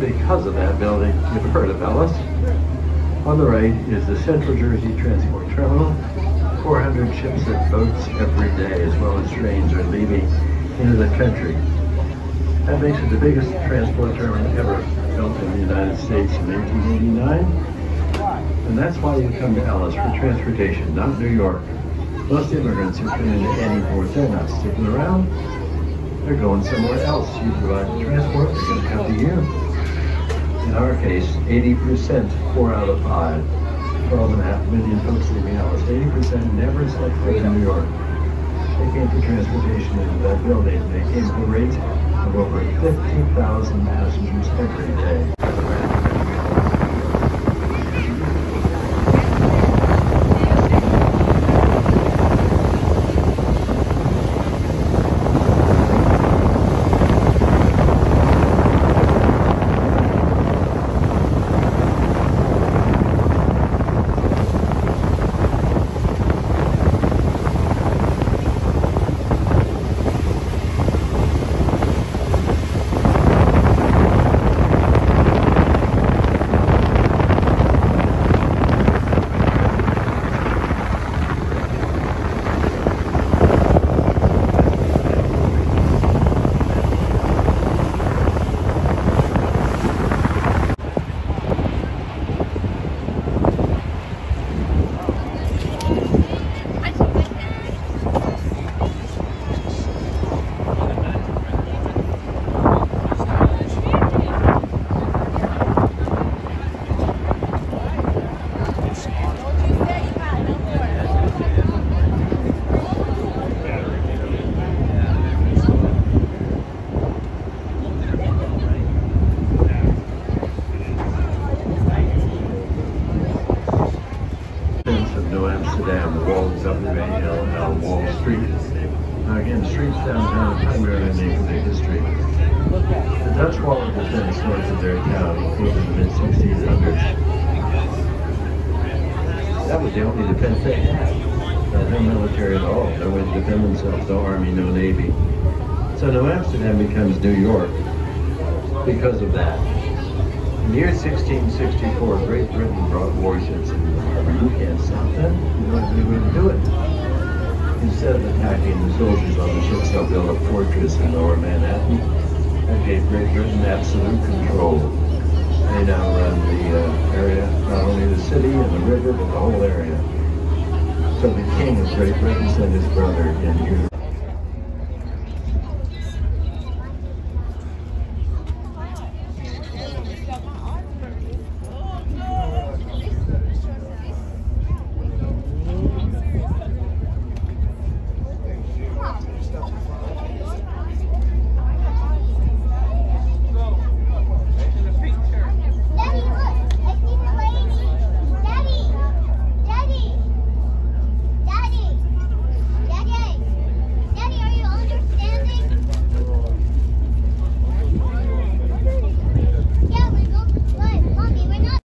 miles of that building. You've heard of Ellis. On the right is the Central Jersey Transport Terminal. 400 ships and boats every day, as well as trains, are leaving into the country. That makes it the biggest transport terminal ever built in the United States in 1889. And that's why you come to Ellis for transportation, not New York. Most immigrants who come into Anyport, they're not sticking around. They're going somewhere else. You provide the transport, they're going to come to you. In our case, 80%, four out of five, 12 and a half million folks leaving Ellis, 80% never set foot in New York. They came for transportation into that building. They came at the rate of over 50,000 passengers every day. Of New Amsterdam, Wall W-A-L-L, Wall Street. Now again, streets downtown are primarily named their history. The Dutch Wall of Defense north of their town was in the mid-1600s. That was the only defense they had. They no military at all. Way to defend themselves, no army, no navy. So New Amsterdam becomes New York because of that. Year 1664, Great Britain brought warships into the. You can't stop them. You don't have any to do it. Instead of attacking the soldiers on the ships, they'll build a fortress in lower Manhattan. That gave Great Britain absolute control. They now run the uh, area, not only the city and the river, but the whole area. So the king of Great Britain sent his brother in here